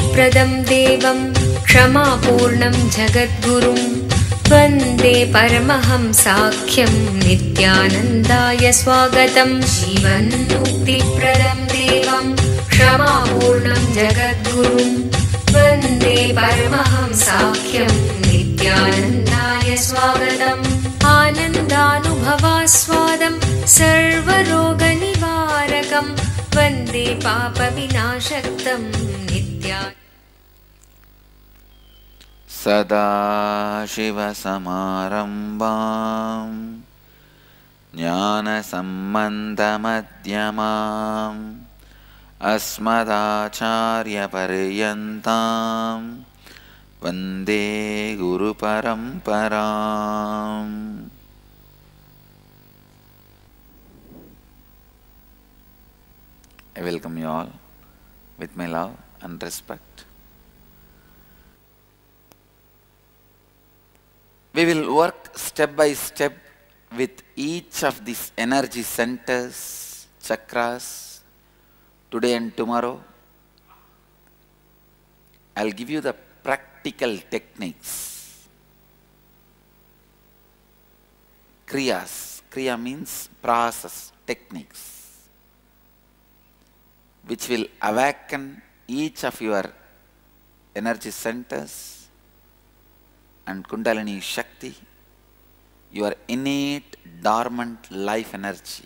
देवं क्षमापूर्णं जगद्गुरुं वन्दे परमहंसाख्यं नित्यानन्दाय स्वागतं जीवन्मुक्तिप्रदं देवं क्षमापूर्णं जगद्गुरुं वन्दे परमहंसाख्यं नित्यानन्दाय स्वागतम् आनन्दानुभवास्वादं सर्वरोगनिवारकं वन्दे पापविनाशक्तं नित्या। सदाशिवसमारम्भाम् ज्ञानसम्बन्धमध्यमाम् अस्मदाचार्यपर्यन्तां वन्दे गुरुपरम्पराम् I welcome you all with my love and respect. We will work step by step with each of these energy centers, chakras, today and tomorrow. I'll give you the practical techniques. Kriyas. Kriya means process, techniques which will awaken each of your energy centers and Kundalini Shakti, your innate dormant life energy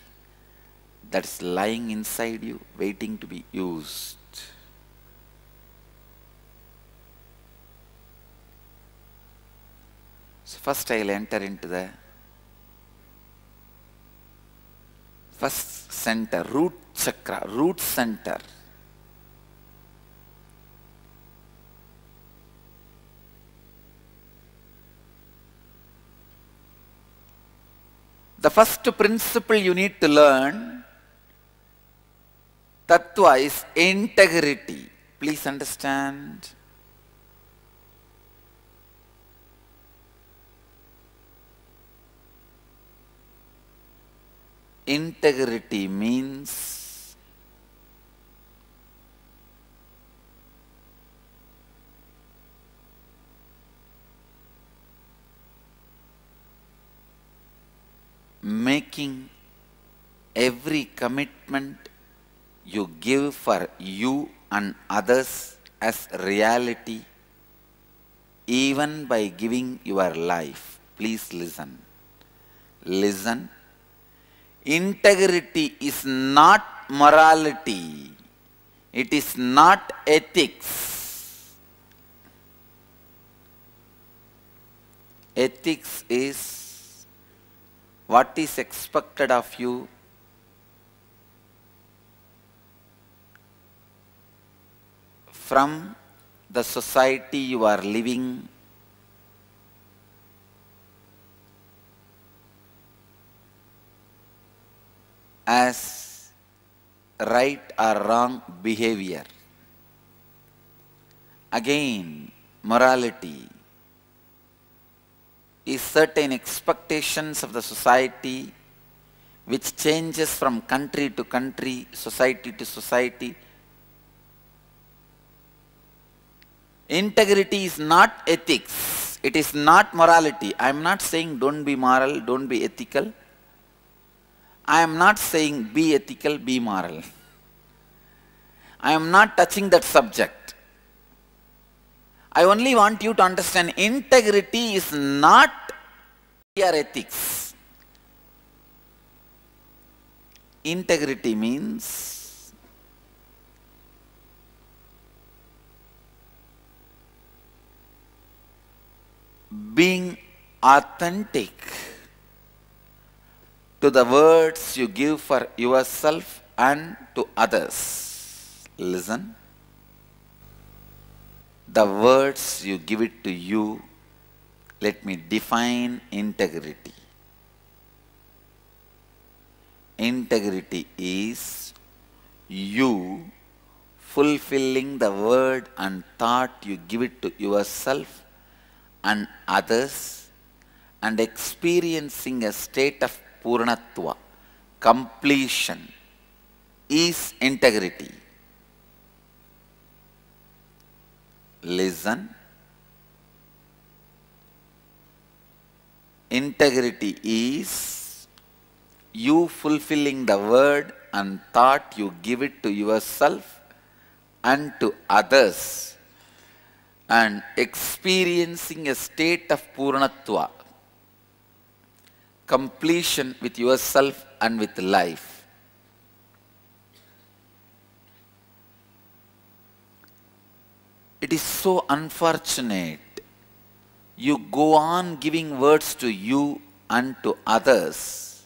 that is lying inside you, waiting to be used. So, first I will enter into the first center, root chakra, root center. The first principle you need to learn, tattva is integrity. Please understand. Integrity means making every commitment you give for you and others as reality even by giving your life. Please listen. Listen. Integrity is not morality. It is not ethics. Ethics is what is expected of you? From the society you are living? As right or wrong behavior. Again, morality is certain expectations of the society which changes from country to country, society to society. Integrity is not ethics, it is not morality. I am not saying don't be moral, don't be ethical. I am not saying be ethical, be moral. I am not touching that subject. I only want you to understand integrity is not your ethics. Integrity means being authentic to the words you give for yourself and to others. Listen. The words you give it to you, let me define integrity. Integrity is you fulfilling the word and thought you give it to yourself and others and experiencing a state of purnatva, completion, is integrity. Listen. Integrity is you fulfilling the word and thought you give it to yourself and to others and experiencing a state of purnatva, completion with yourself and with life. It is so unfortunate. You go on giving words to you and to others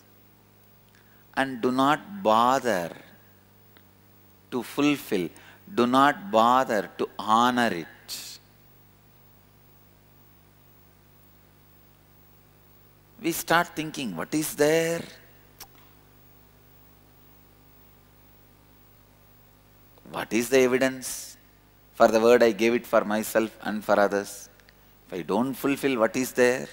and do not bother to fulfill, do not bother to honor it. We start thinking, what is there? What is the evidence for the word I gave it for myself and for others? If I don't fulfill, what is there?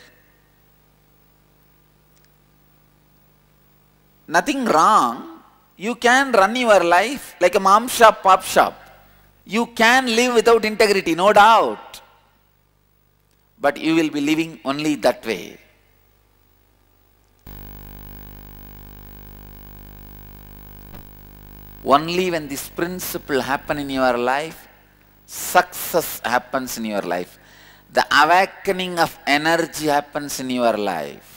Nothing wrong. You can run your life like a mom shop, pop shop. You can live without integrity, no doubt. But you will be living only that way. Only when this principle happen in your life, success happens in your life. The awakening of energy happens in your life.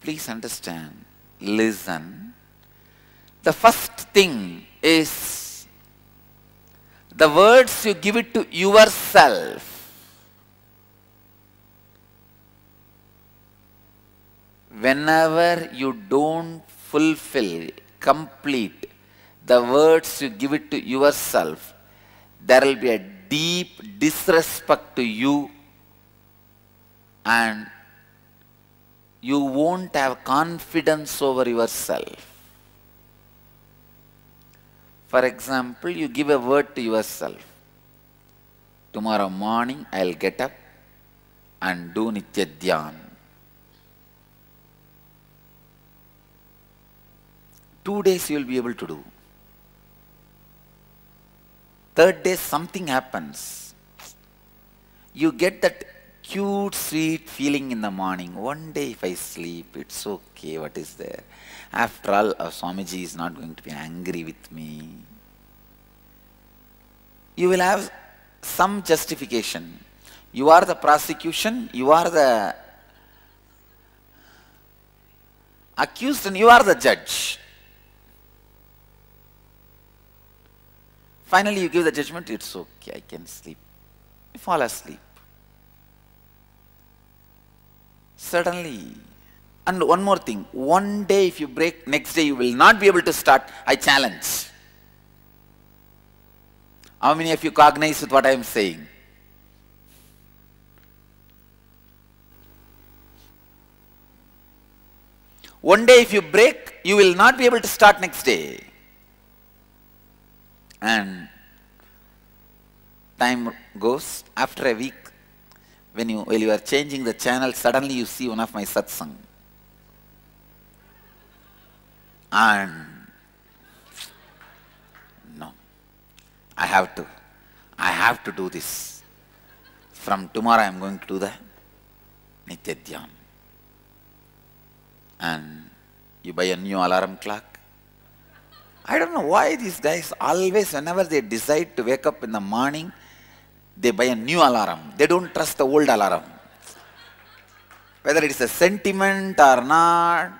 Please understand, listen. The first thing is the words you give it to yourself. Whenever you don't fulfill, complete the words you give it to yourself, there will be a deep disrespect to you and you won't have confidence over yourself. For example, you give a word to yourself. Tomorrow morning I'll get up and do Nitya Dhyan. Two days you will be able to do. Third day something happens. You get that cute, sweet feeling in the morning. One day if I sleep, it's okay, what is there? After all, uh, Swamiji is not going to be angry with me. You will have some justification. You are the prosecution, you are the accused and you are the judge. Finally you give the judgment, it's okay, I can sleep. You fall asleep. Suddenly, and one more thing, one day if you break, next day you will not be able to start, I challenge. How many of you cognize with what I am saying? One day if you break, you will not be able to start next day. And time goes, after a week, when you, while you are changing the channel, suddenly you see one of my satsang. And no, I have to, I have to do this. From tomorrow I am going to do the Nitya Dhyan. And you buy a new alarm clock. I don't know why these guys always, whenever they decide to wake up in the morning, they buy a new alarm. They don't trust the old alarm. Whether it is a sentiment or not,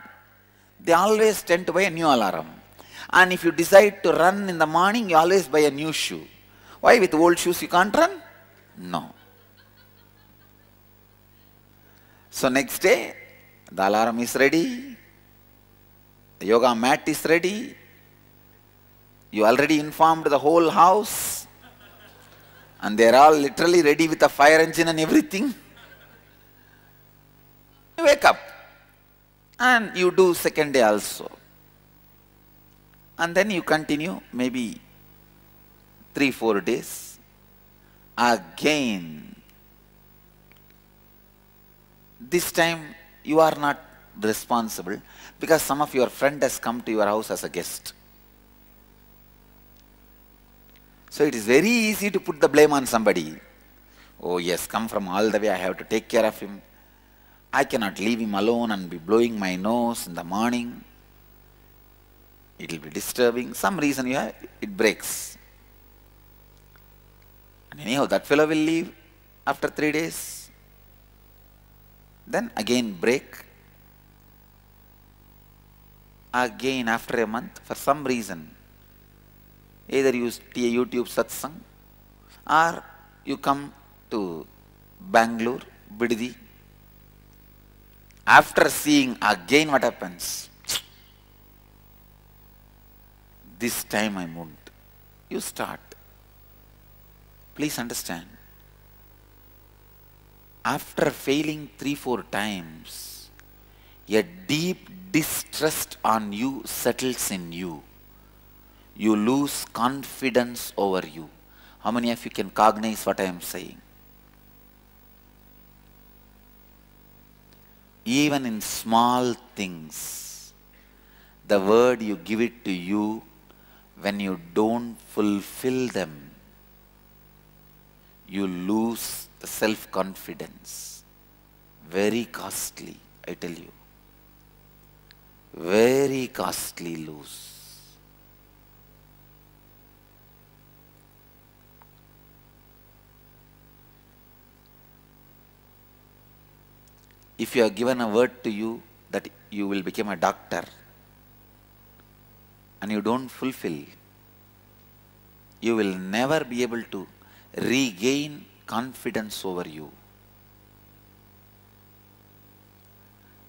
they always tend to buy a new alarm. And if you decide to run in the morning, you always buy a new shoe. Why with old shoes you can't run? No. So next day, the alarm is ready, the yoga mat is ready, you already informed the whole house, and they are all literally ready with a fire engine and everything. You wake up and you do second day also. And then you continue maybe three, four days. Again, this time you are not responsible because some of your friend has come to your house as a guest. So it is very easy to put the blame on somebody. Oh yes, come from all the way, I have to take care of him. I cannot leave him alone and be blowing my nose in the morning. It will be disturbing. Some reason you have, it breaks. And anyhow, that fellow will leave after three days. Then again break. Again after a month, for some reason, either you see a YouTube satsang or you come to Bangalore, Bidadi. After seeing again what happens, this time I won't. You start. Please understand. After failing three, four times, a deep distrust on you settles in you. You lose confidence over you. How many of you can cognize what I am saying? Even in small things, the word you give it to you when you don't fulfill them, you lose the self confidence. Very costly, I tell you. Very costly lose. If you are given a word to you that you will become a doctor and you don't fulfill, you will never be able to regain confidence over you.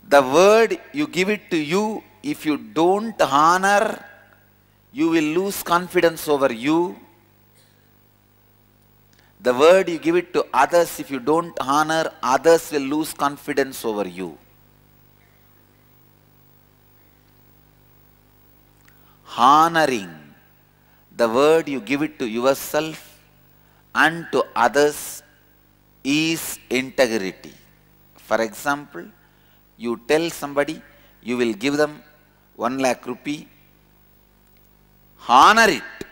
The word you give it to you, if you don't honor, you will lose confidence over you. The word you give it to others, if you don't honor, others will lose confidence over you. Honoring the word you give it to yourself and to others is integrity. For example, you tell somebody you will give them 1 lakh rupee, honor it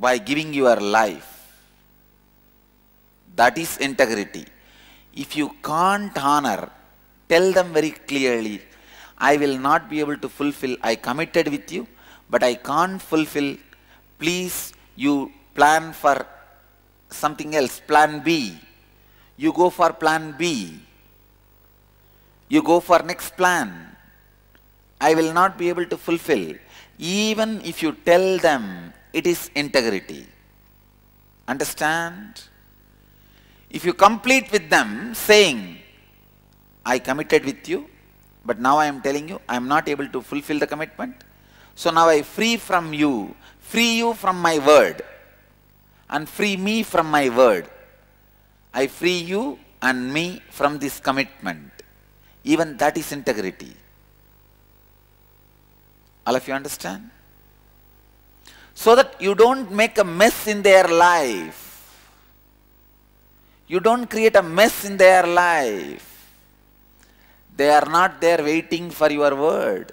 by giving your life. That is integrity. If you can't honor, tell them very clearly, I will not be able to fulfill, I committed with you, but I can't fulfill. Please, you plan for something else, plan B. You go for plan B. You go for next plan. I will not be able to fulfill. Even if you tell them, it is integrity. Understand? If you complete with them saying, I committed with you, but now I am telling you, I am not able to fulfill the commitment. So now I free from you, free you from my word, and free me from my word. I free you and me from this commitment. Even that is integrity. All of you understand? So that you don't make a mess in their life. You don't create a mess in their life. They are not there waiting for your word.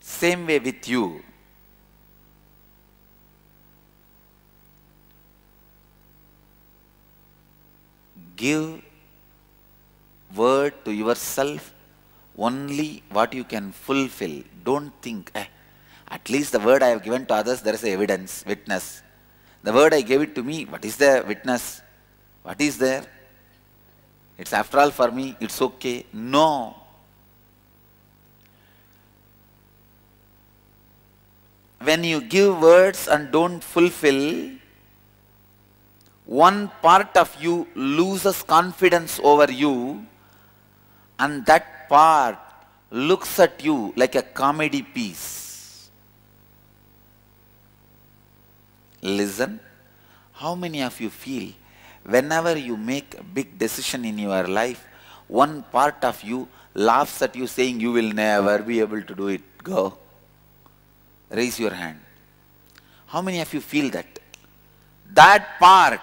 Same way with you. Give word to yourself only what you can fulfill. Don't think, eh, at least the word I have given to others, there is evidence, witness. The word I gave it to me, what is the witness? What is there? It's after all for me, it's okay. No. When you give words and don't fulfill, one part of you loses confidence over you, and that part looks at you like a comedy piece. Listen, how many of you feel whenever you make a big decision in your life, one part of you laughs at you saying you will never be able to do it. Go. Raise your hand. How many of you feel that? That part,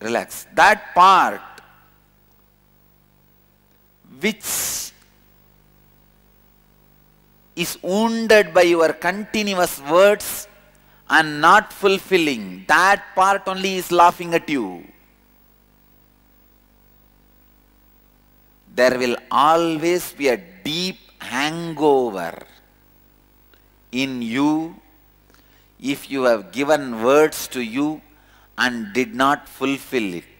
relax, that part which is wounded by your continuous words and not fulfilling, that part only is laughing at you. There will always be a deep hangover in you if you have given words to you and did not fulfill it.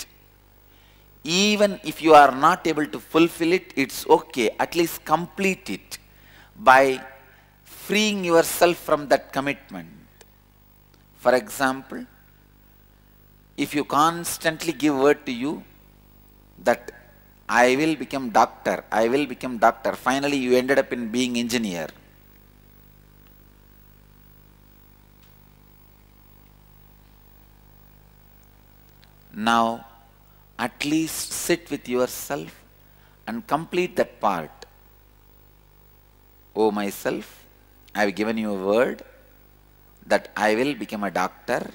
Even if you are not able to fulfill it, it's okay. At least complete it by freeing yourself from that commitment. For example, if you constantly give word to you that I will become doctor, I will become doctor, finally you ended up in being engineer. Now, at least sit with yourself and complete that part. O myself, I have given you a word that I will become a doctor,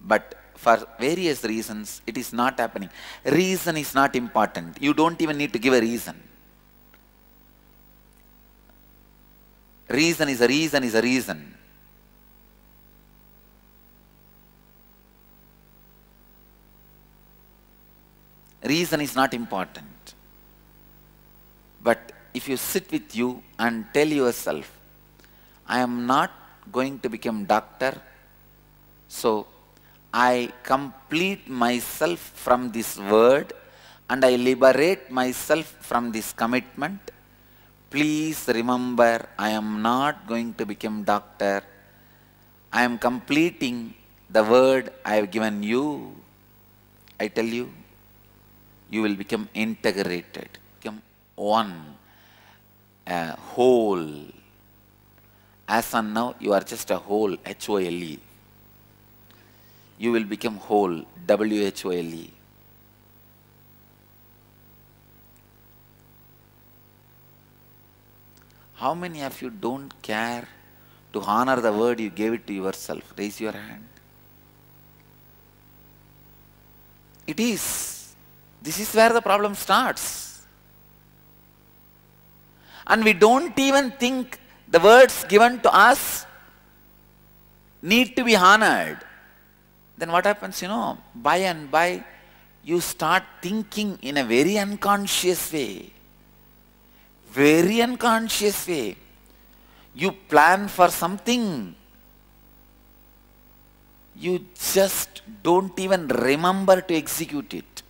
but for various reasons it is not happening. Reason is not important. You don't even need to give a reason. Reason is a reason is a reason. Reason is not important. But if you sit with you and tell yourself, I am not going to become doctor, so I complete myself from this word and I liberate myself from this commitment. Please remember, I am not going to become doctor. I am completing the word I have given you. I tell you, you will become integrated, become one, a whole. As on now, you are just a whole, H-O-L-E. You will become whole, W-H-O-L-E. How many of you don't care to honor the word you gave it to yourself? Raise your hand. It is. This is where the problem starts. And we don't even think the words given to us need to be honored. Then what happens, you know, by and by, you start thinking in a very unconscious way. Very unconscious way. You plan for something. You just don't even remember to execute it.